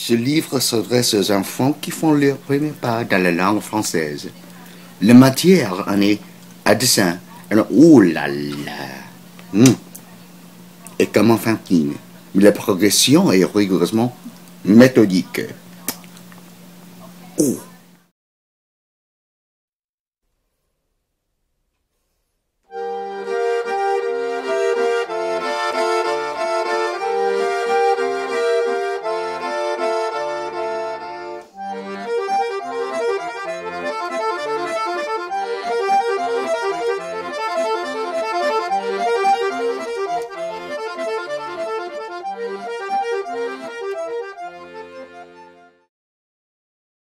Ce livre s'adresse aux enfants qui font leur premier pas dans la langue française. La matière en est à dessin. Alors, oh là là Hum. Et comme enfantine. Mais la progression est rigoureusement méthodique. Oh